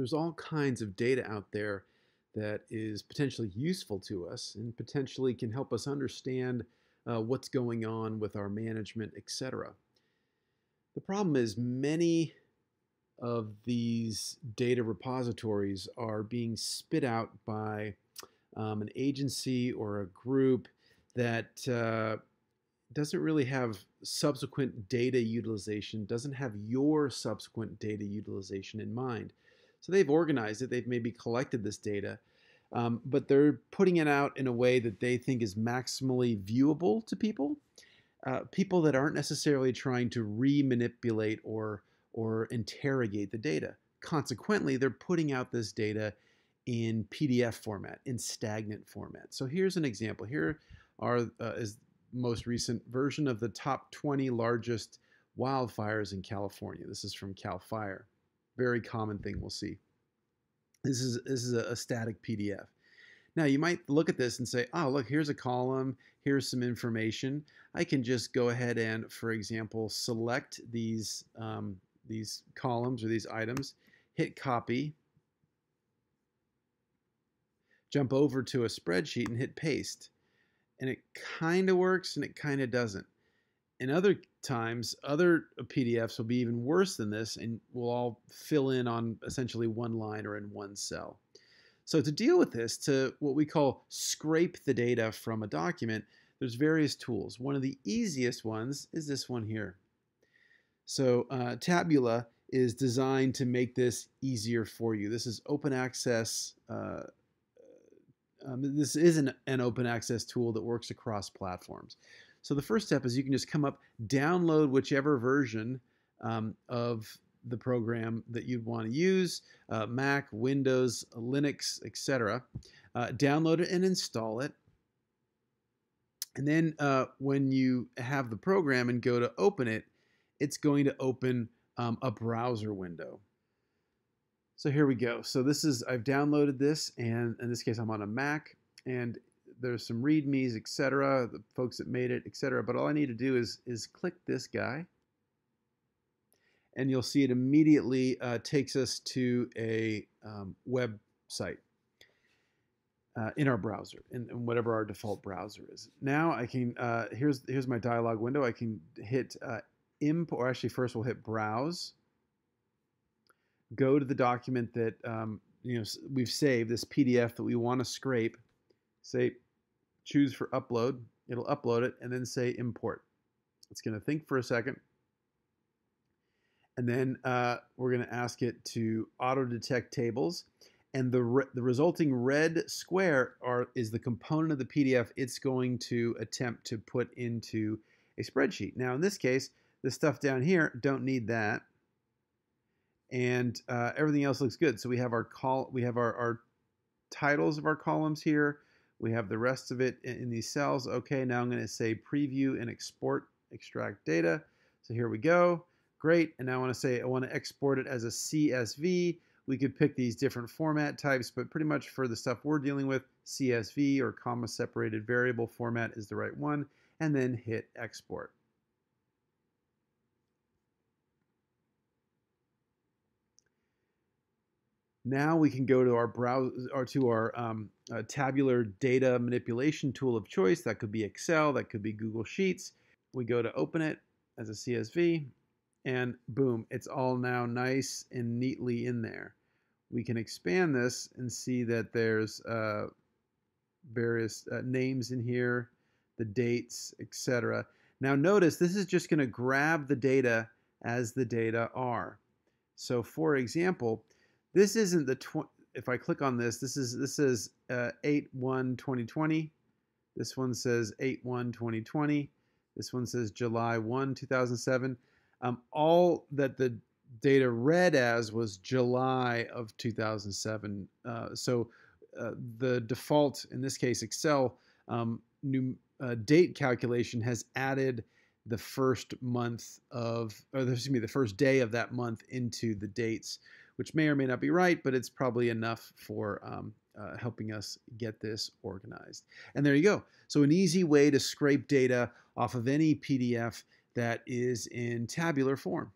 there's all kinds of data out there that is potentially useful to us and potentially can help us understand uh, what's going on with our management, etc. The problem is many of these data repositories are being spit out by um, an agency or a group that uh, doesn't really have subsequent data utilization, doesn't have your subsequent data utilization in mind. So they've organized it, they've maybe collected this data, um, but they're putting it out in a way that they think is maximally viewable to people. Uh, people that aren't necessarily trying to re-manipulate or or interrogate the data. Consequently, they're putting out this data in PDF format, in stagnant format. So here's an example. Here are uh, is most recent version of the top 20 largest wildfires in California. This is from CAL FIRE very common thing we'll see. This is this is a, a static PDF. Now you might look at this and say, oh, look, here's a column, here's some information. I can just go ahead and, for example, select these, um, these columns or these items, hit copy, jump over to a spreadsheet and hit paste. And it kind of works and it kind of doesn't. In other times, other PDFs will be even worse than this and will all fill in on essentially one line or in one cell. So to deal with this, to what we call scrape the data from a document, there's various tools. One of the easiest ones is this one here. So uh, Tabula is designed to make this easier for you. This is open access. Uh, um, this is an, an open access tool that works across platforms. So the first step is you can just come up, download whichever version um, of the program that you'd want to use, uh, Mac, Windows, Linux, etc. Uh, download it and install it. And then uh, when you have the program and go to open it, it's going to open um, a browser window. So here we go. So this is, I've downloaded this and in this case I'm on a Mac and there's some readmes, etc. The folks that made it, etc. But all I need to do is is click this guy, and you'll see it immediately uh, takes us to a um, website uh, in our browser, in, in, whatever our default browser is. Now I can uh, here's here's my dialog window. I can hit uh, imp, or actually first we'll hit browse. Go to the document that um, you know we've saved this PDF that we want to scrape. Say choose for upload. It'll upload it and then say import. It's going to think for a second. And then uh, we're going to ask it to auto detect tables. And the, re the resulting red square are, is the component of the PDF it's going to attempt to put into a spreadsheet. Now, in this case, the stuff down here, don't need that. And uh, everything else looks good. So we have our call, we have our, our titles of our columns here. We have the rest of it in, these cells. Okay, now I'm going to say preview and export, extract data. So here we go. Great. And now I want to say I want to export it as a CSV. We could pick these different format types, but pretty much for the stuff we're dealing with, CSV or comma separated variable format is the right one. And then hit export. Now we can go to our browser or to our um, uh, tabular data manipulation tool of choice. That could be Excel, that could be Google Sheets. We go to open it as a CSV, and boom, it's all now nice and neatly in there. We can expand this and see that there's uh, various uh, names in here, the dates, etc. Now notice this is just going to grab the data as the data are. So for example, this isn't the tw if I click on this, this is this is uh, 8-1-2020. This one says 8-1-2020. This one says July 1, 2007. Um, all that the data read as was July of 2007. Uh, so uh, the default, in this case Excel, um, new uh, date calculation has added the first month of, or excuse me, the first day of that month into the dates which may or may not be right, but it's probably enough for um, uh, helping us get this organized. And there you go. So an easy way to scrape data off of any PDF that is in tabular form.